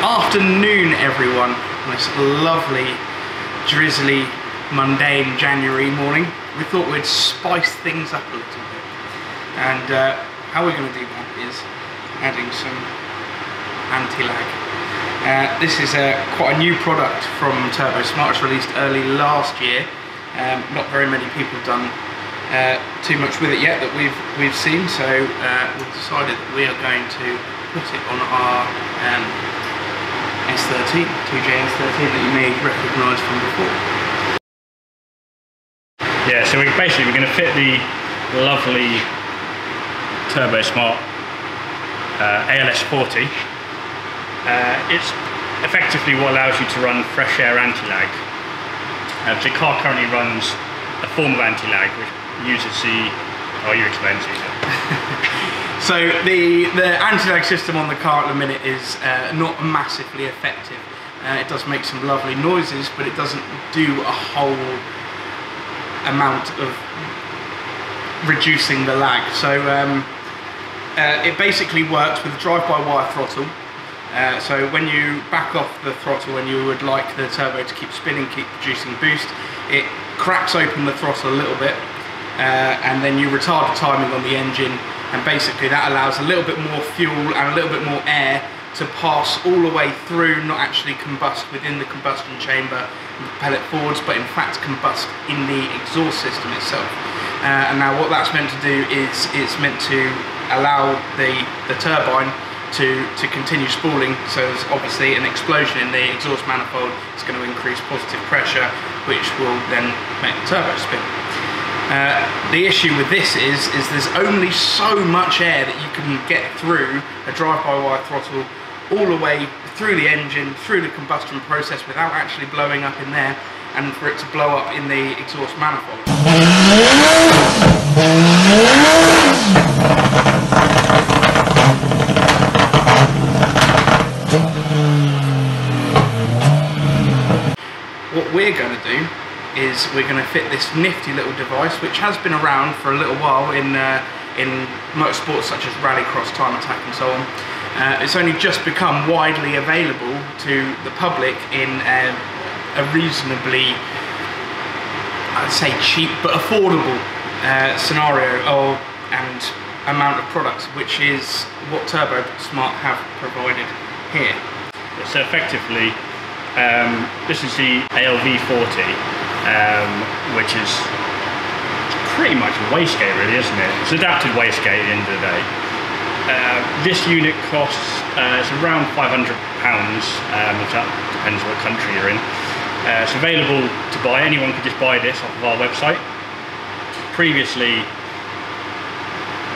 afternoon, everyone. On this lovely, drizzly, mundane January morning, we thought we'd spice things up a little bit. And uh, how we're going to do that is adding some anti-lag. Uh, this is a, quite a new product from Turbosmart. It's released early last year. Um, not very many people have done uh, too much with it yet that we've we've seen. So uh, we've decided that we are going to put it on our um, S13, 2J S13 that you may recognise from before. Yeah, so we're basically we're going to fit the lovely Turbosmart uh, ALS 40. Uh, it's effectively what allows you to run fresh air anti-lag. Uh, the car currently runs a form of anti-lag which uses the, oh you explain Caesar. So the, the anti-lag system on the car at the minute is uh, not massively effective. Uh, it does make some lovely noises, but it doesn't do a whole amount of reducing the lag. So um, uh, it basically works with drive-by-wire throttle. Uh, so when you back off the throttle and you would like the turbo to keep spinning, keep producing boost, it cracks open the throttle a little bit uh, and then you retard the timing on the engine and basically that allows a little bit more fuel and a little bit more air to pass all the way through, not actually combust within the combustion chamber and propel it forwards, but in fact combust in the exhaust system itself. Uh, and now what that's meant to do is it's meant to allow the, the turbine to, to continue spooling, so there's obviously an explosion in the exhaust manifold, it's going to increase positive pressure, which will then make the turbo spin. Uh, the issue with this is, is there's only so much air that you can get through a drive-by-wire throttle all the way through the engine, through the combustion process without actually blowing up in there and for it to blow up in the exhaust manifold. What we're going to do is we're going to fit this nifty little device which has been around for a little while in uh, in motorsports such as rallycross, time attack and so on. Uh, it's only just become widely available to the public in a, a reasonably, I'd say cheap but affordable uh, scenario or, and amount of products, which is what Turbo Smart have provided here. So effectively, um, this is the ALV40 um, which is pretty much a wastegate really, isn't it? It's adapted wastegate at the end of the day. Uh, this unit costs uh, it's around 500 pounds, um, that depends what country you're in. Uh, it's available to buy, anyone could just buy this off of our website. Previously,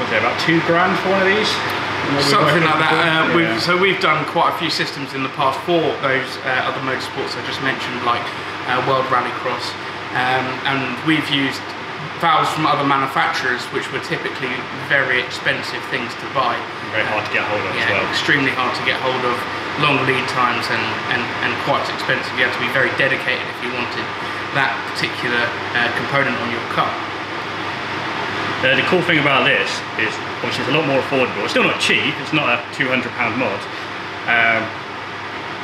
was there about two grand for one of these? Something like that. Uh, we've, so we've done quite a few systems in the past for those uh, other motorsports I just mentioned, like uh, World Rallycross, um, and we've used valves from other manufacturers, which were typically very expensive things to buy. Very hard to get hold of yeah, as well. extremely hard to get hold of, long lead times, and, and, and quite expensive. You had to be very dedicated if you wanted that particular uh, component on your car. Uh, the cool thing about this is obviously it's a lot more affordable. It's still not cheap, it's not a £200 mod, um,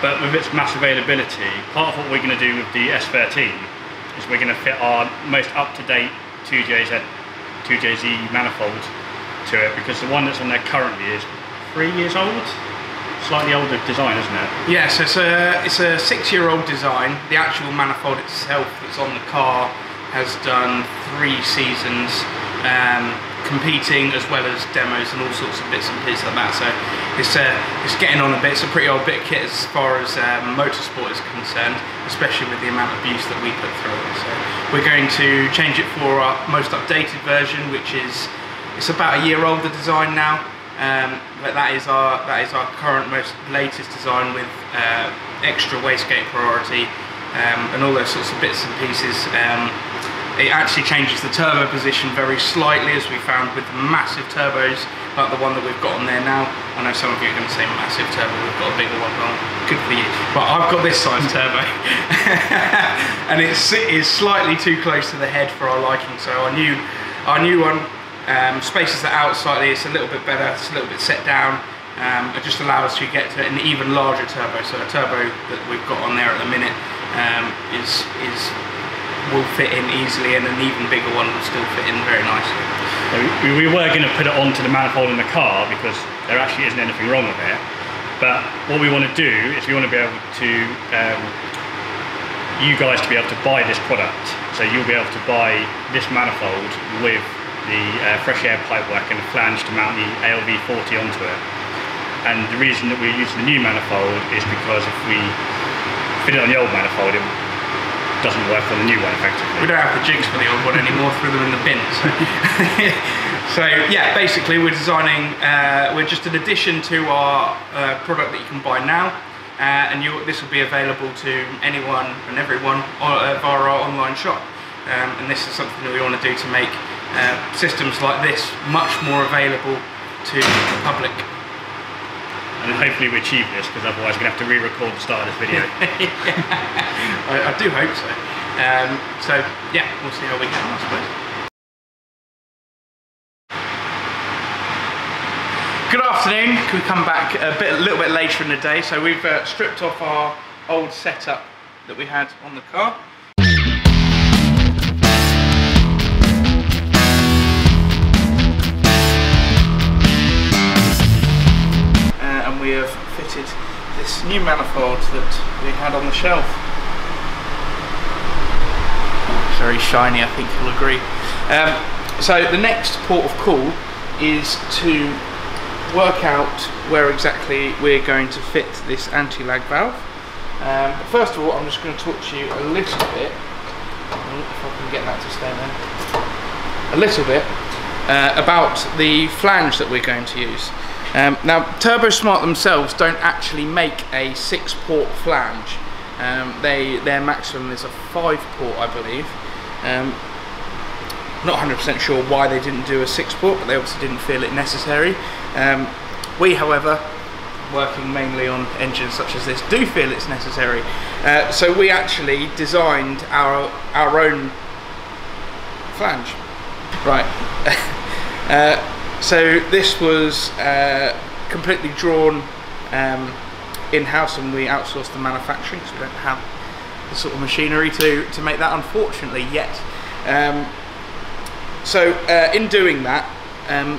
but with its mass availability, part of what we're going to do with the S13 is we're going to fit our most up-to-date 2JZ, 2JZ manifold to it because the one that's on there currently is three years old. Slightly older design, isn't it? Yes, it's a it's a six-year-old design. The actual manifold itself that's on the car has done three seasons um, competing as well as demos and all sorts of bits and pieces like that. So it's uh, it's getting on a bit. It's a pretty old bit of kit as far as um, motorsport is concerned, especially with the amount of abuse that we put through it. So we're going to change it for our most updated version, which is it's about a year old the design now. Um, but that is our that is our current most latest design with uh, extra wastegate priority um, and all those sorts of bits and pieces. It actually changes the turbo position very slightly as we found with massive turbos like the one that we've got on there now. I know some of you are going to say massive turbo, we've got a bigger one on. Good for you. But I've got this size turbo. and it's, it is slightly too close to the head for our liking. So our new, our new one um, spaces that out slightly, it's a little bit better, it's a little bit set down. Um, it just allows you to get to an even larger turbo. So a turbo that we've got on there at the minute um, is is will fit in easily, and an even bigger one will still fit in very nicely. So we, we were going to put it onto the manifold in the car because there actually isn't anything wrong with it. But what we want to do is we want to be able to um, you guys to be able to buy this product. So you'll be able to buy this manifold with the uh, fresh air pipework and the flange to mount the ALV40 onto it. And the reason that we're using the new manifold is because if we fit it on the old manifold, it doesn't work on the new one effectively. We don't have the jigs for the old one anymore, threw them in the bin. So, so yeah, basically we're designing, uh, we're just an addition to our uh, product that you can buy now. Uh, and you, this will be available to anyone and everyone uh, via our online shop. Um, and this is something that we want to do to make uh, systems like this much more available to the public. And hopefully we achieve this because otherwise we're going to have to re-record the start of this video. I, I do hope so. Um, so yeah, we'll see how we get on, I suppose. Good afternoon. Can we come back a bit, a little bit later in the day? So we've uh, stripped off our old setup that we had on the car. We have fitted this new manifold that we had on the shelf. It's very shiny, I think you'll agree. Um, so the next port of call is to work out where exactly we're going to fit this anti-lag valve. Um, but first of all, I'm just going to talk to you a little bit, if I can get that to stay there, a little bit uh, about the flange that we're going to use. Um, now, TurboSmart themselves don't actually make a six-port flange. Um, they their maximum is a five-port, I believe. Um, not 100% sure why they didn't do a six-port, but they obviously didn't feel it necessary. Um, we, however, working mainly on engines such as this, do feel it's necessary. Uh, so we actually designed our our own flange. Right. uh, so this was uh, completely drawn um, in-house and we outsourced the manufacturing because we don't have the sort of machinery to, to make that unfortunately yet. Um, so uh, in doing that, um,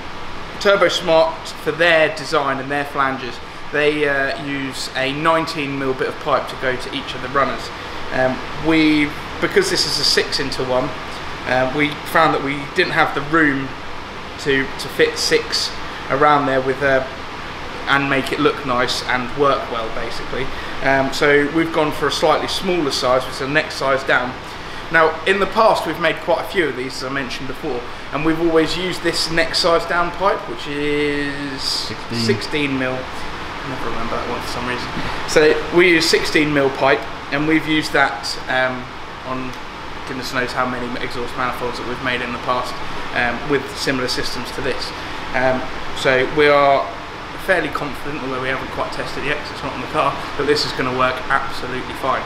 TurboSmart for their design and their flanges, they uh, use a 19 mil bit of pipe to go to each of the runners. Um, we, because this is a six into one, uh, we found that we didn't have the room to to fit six around there with a and make it look nice and work well basically. Um, so we've gone for a slightly smaller size, which is the next size down. Now in the past we've made quite a few of these as I mentioned before and we've always used this next size down pipe which is 16, 16 mil. I never remember that one for some reason. So we use 16 mil pipe and we've used that um, on goodness knows how many exhaust manifolds that we've made in the past um, with similar systems to this. Um, so we are fairly confident, although we haven't quite tested it yet because it's not on the car, that this is going to work absolutely fine.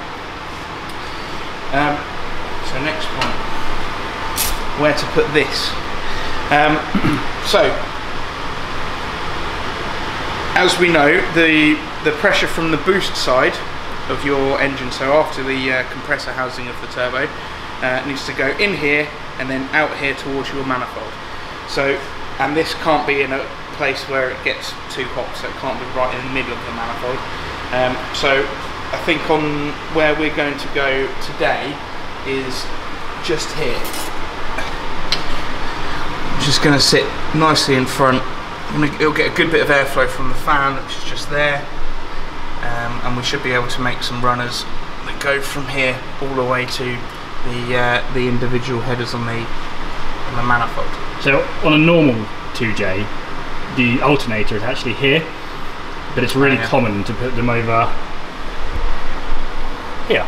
Um, so next point, where to put this. Um, so, as we know, the the pressure from the boost side of your engine, so after the uh, compressor housing of the turbo, uh, needs to go in here and then out here towards your manifold. So, and this can't be in a place where it gets too hot, so it can't be right in the middle of the manifold. Um, so, I think on where we're going to go today is just here. I'm Just going to sit nicely in front. Gonna, it'll get a good bit of airflow from the fan, which is just there, um, and we should be able to make some runners that go from here all the way to the uh, the individual headers on the on the manifold. So on a normal 2J, the alternator is actually here, but it's really Oh, yeah. common to put them over here.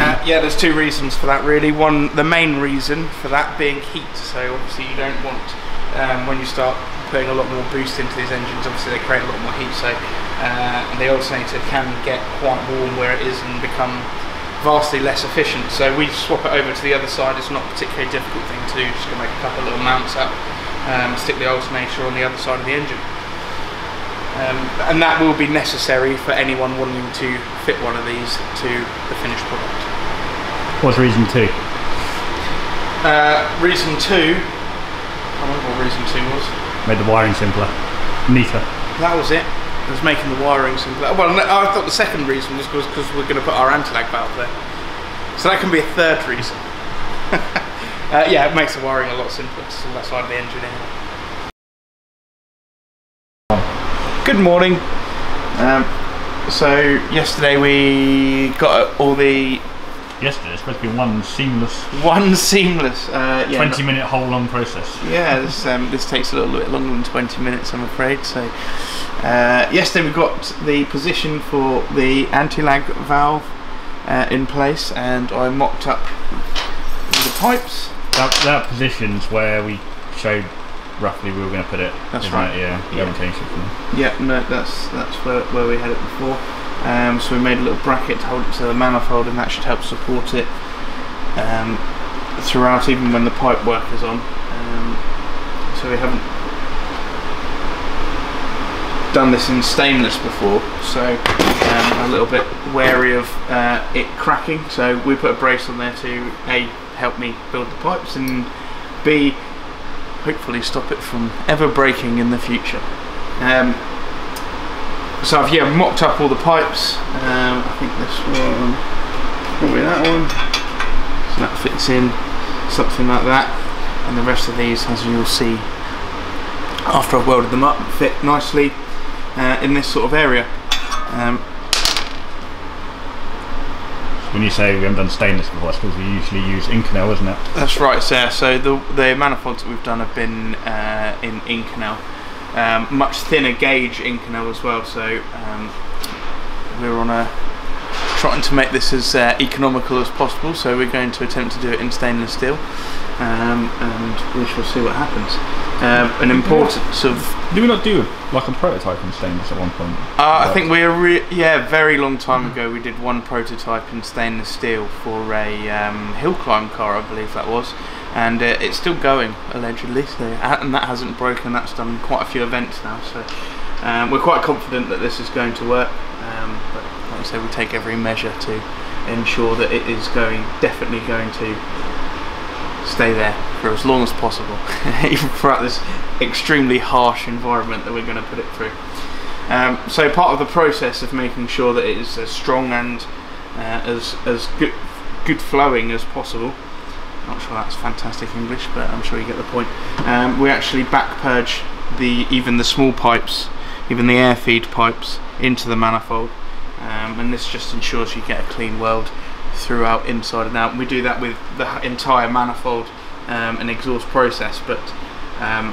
Uh, yeah, there's two reasons for that really. One, the main reason for that being heat. So obviously you don't want um, when you start putting a lot more boost into these engines. Obviously they create a lot more heat. So uh, and the alternator can get quite warm where it is and become vastly less efficient. So we swap it over to the other side. It's not a particularly difficult thing to do. Just gonna make a couple of little mounts up, um, stick the alternator on the other side of the engine. Um, and that will be necessary for anyone wanting to fit one of these to the finished product. What's reason two? Uh, reason two, I don't know what reason two was. Made the wiring simpler, neater. That was it. It was making the wiring simpler. Well, no, I thought the second reason was because we're going to put our anti-lag valve there. So that can be a third reason. uh, yeah, it makes the wiring a lot simpler. So that side of the engine anyway. Good morning. Um, so yesterday we got all the Yesterday, it's supposed to be one seamless one seamless. Uh, yeah, 20 minute whole long process. Yeah, this um, this takes a little bit longer than 20 minutes, I'm afraid. So, uh, yesterday we got the position for the anti-lag valve uh, in place, and I mocked up the pipes. That, that position's where we showed roughly we were going to put it. That's isn't right. Yeah, Yeah. orientation for them. Yeah, no, that's that's where, where we had it before. Um, so we made a little bracket to hold it to the manifold, and that should help support it um, throughout, even when the pipe work is on. Um, so we haven't done this in stainless before, so um, I'm a little bit wary of uh, it cracking. So we put a brace on there to a help me build the pipes, and b hopefully stop it from ever breaking in the future. So I've yeah mocked up all the pipes. Um, I think this one, probably that one. So that fits in, something like that. And the rest of these, as you'll see, after I've welded them up, fit nicely uh, in this sort of area. Um, When you say we haven't done stainless before, that's because we usually use Inconel, isn't it? That's right, sir. So the the manifolds that we've done have been uh, in Inconel, um, much thinner gauge Inconel as well. So um, we're on a trying to make this as uh, economical as possible. So we're going to attempt to do it in stainless steel, um, and we shall see what happens. Um, an importance of Do we not do like a prototype in stainless at one point? Uh, I think we are re- yeah, very long time ago. We did one prototype in stainless steel for a um, hill climb car, I believe that was, and uh, it's still going allegedly. So uh, and that hasn't broken. That's done quite a few events now. So um, we're quite confident that this is going to work. Um, but like I say, we take every measure to ensure that it is going definitely going to stay there for as long as possible, even throughout this extremely harsh environment that we're going to put it through. Um, so part of the process of making sure that it is as strong and uh, as as good good flowing as possible. Not sure that's fantastic English, but I'm sure you get the point. Um, we actually back purge the even the small pipes, even the air feed pipes into the manifold, um, and this just ensures you get a clean weld throughout inside and out. And we do that with the entire manifold um, and exhaust process, but um,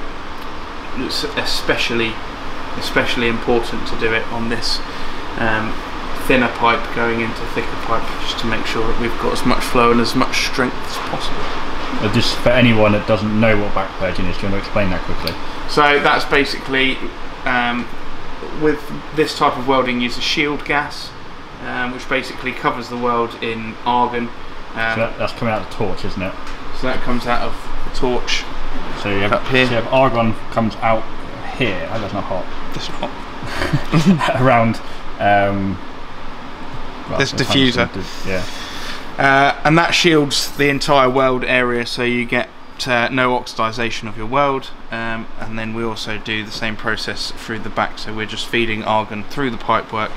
it's especially especially important to do it on this um, thinner pipe going into thicker pipe just to make sure that we've got as much flow and as much strength as possible. Just for anyone that doesn't know what back purging is, do you want to explain that quickly? So that's basically um, with this type of welding use a shield gas um, which basically covers the weld in argon um, So that, that's coming out of the torch, isn't it? so that comes out of the torch So you have, Up here. So you have argon comes out here. Oh, that's not hot. That's not Around. Um, This diffuser. di- Yeah. Uh, and that shields the entire weld area so you get uh, no oxidization of your weld um, and then we also do the same process through the back so we're just feeding argon through the pipework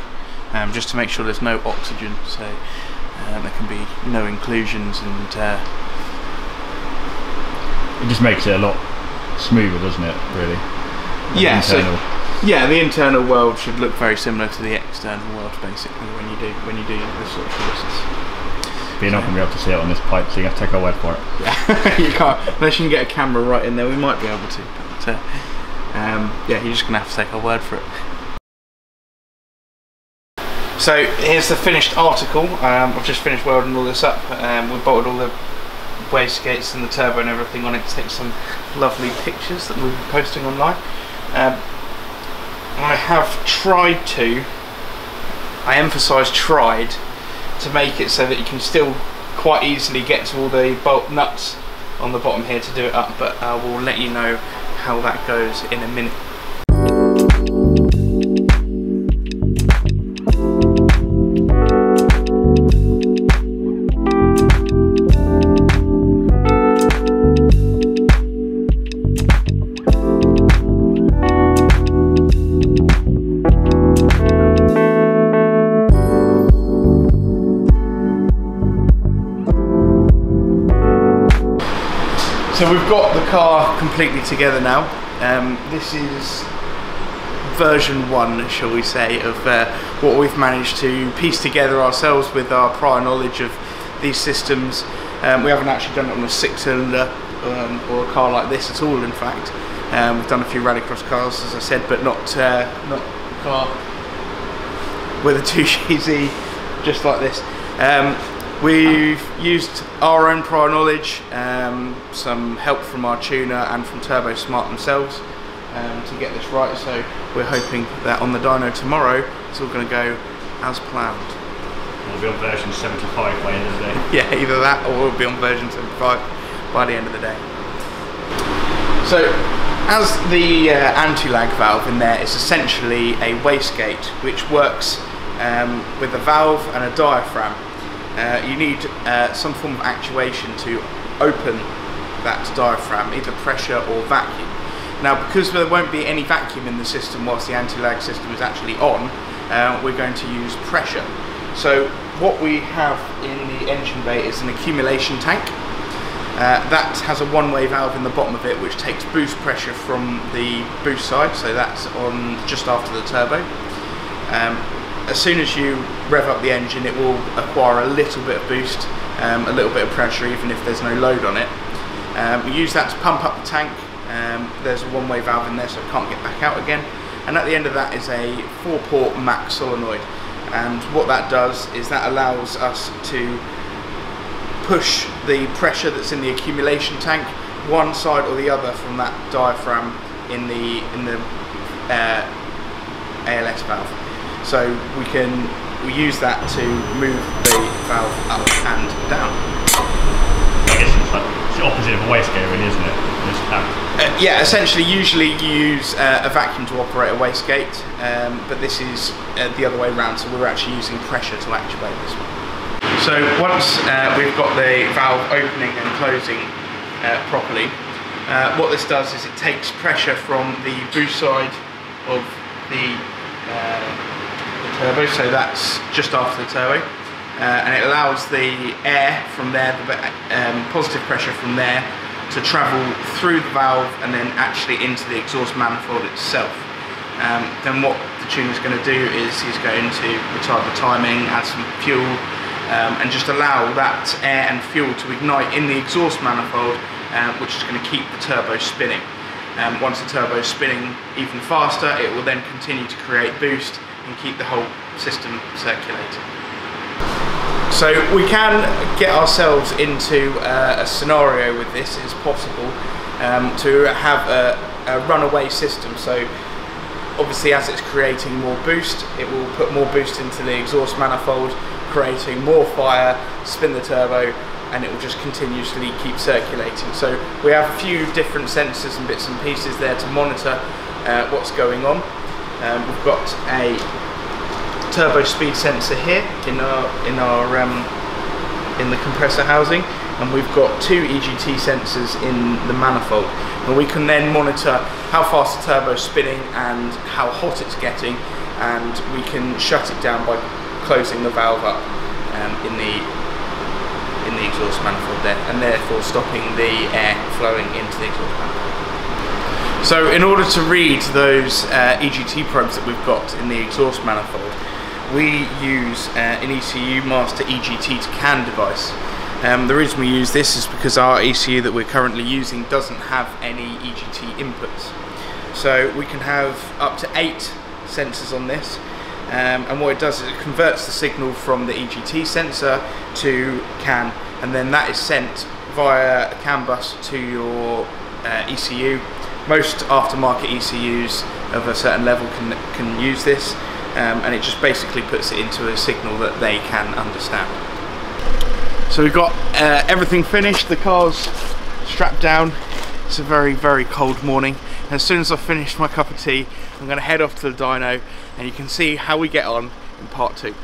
um, just to make sure there's no oxygen so uh, there can be no inclusions and uh, It just makes it a lot smoother, doesn't it? Really. Yeah so yeah the internal weld should look very similar to the external weld basically when you do when you do this sort of process But you're not going to be able to see it on this pipe, so you have to take our word for it. you can't unless you can get a camera right in there. We might be able to, but uh, um, yeah, you're just gonna have to take our word for it. So here's the finished article. Um, I've just finished welding all this up. Um, we bolted all the wastegates and the turbo and everything on it to take some lovely pictures that we'll be posting online. Um, I have tried to. I emphasise tried to make it so that you can still quite easily get to all the bolt nuts on the bottom here to do it up but uh, I will let you know how that goes in a minute. Car completely together now. Um, this is version one, shall we say, of uh, what we've managed to piece together ourselves with our prior knowledge of these systems. Um, we haven't actually done it on a six-cylinder um, or a car like this at all. In fact, um, we've done a few rallycross cars, as I said, but not uh, not a car with a 2JZ just like this. We've used our own prior knowledge, um, some help from our tuner and from Turbosmart themselves um, to get this right. So we're hoping that on the dyno tomorrow, it's all going to go as planned. We'll be on version 75 by the end of the day. Yeah, either that or we'll be on version 75 by the end of the day. So, as the uh, anti-lag valve in there is essentially a wastegate which works um, with a valve and a diaphragm. Uh, you need uh, some form of actuation to open that diaphragm, either pressure or vacuum. Now, because there won't be any vacuum in the system whilst the anti-lag system is actually on, uh, we're going to use pressure. So what we have in the engine bay is an accumulation tank. Uh, that has a one-way valve in the bottom of it which takes boost pressure from the boost side, so that's on just after the turbo. Um, as soon as you rev up the engine it will acquire a little bit of boost, um, a little bit of pressure even if there's no load on it. Um, we use that to pump up the tank um, there's a one-way valve in there so it can't get back out again. And at the end of that is a four-port Max solenoid. And what that does is that allows us to push the pressure that's in the accumulation tank one side or the other from that diaphragm in the in the uh, ALS valve. So we can we use that to move the valve up and down. I guess it's, like, it's the opposite of a wastegate, really, isn't it? Uh, yeah, essentially, usually you use uh, a vacuum to operate a wastegate, um, but this is uh, the other way around, so we're actually using pressure to actuate this one. So once uh, we've got the valve opening and closing uh, properly, uh, what this does is it takes pressure from the boost side of the, the turbo, so that's just after the turbo, and it allows the air from there, the um, positive pressure from there, to travel through the valve and then actually into the exhaust manifold itself. Um, then what the tuner is going to do is he's going to retard the timing, add some fuel, um, and just allow that air and fuel to ignite in the exhaust manifold, um, which is going to keep the turbo spinning. Um, once the turbo is spinning even faster, it will then continue to create boost and keep the whole system circulating. So we can get ourselves into uh, a scenario with this, it's possible, um, to have a, a, runaway system. So obviously as it's creating more boost, it will put more boost into the exhaust manifold, creating more fire, spin the turbo, and it will just continuously keep circulating. So we have a few different sensors and bits and pieces there to monitor uh, what's going on. Um, we've got a turbo speed sensor here in our in our um, in the compressor housing and we've got two EGT sensors in the manifold and we can then monitor how fast the turbo is spinning and how hot it's getting and we can shut it down by closing the valve up um, in the in the exhaust manifold there and therefore stopping the air flowing into the exhaust manifold. So in order to read those uh, EGT probes that we've got in the exhaust manifold we use uh, an ECU master EGT to CAN device. Um, the reason we use this is because our ECU that we're currently using doesn't have any EGT inputs. So we can have up to eight sensors on this um, and what it does is it converts the signal from the EGT sensor to CAN and then that is sent via a CAN bus to your uh, ECU. Most aftermarket ECUs of a certain level can, can use this um, and it just basically puts it into a signal that they can understand. So we've got uh, everything finished, the car's strapped down. It's a very, very cold morning. As soon as I've finished my cup of tea, I'm gonna head off to the dyno and you can see how we get on in part two.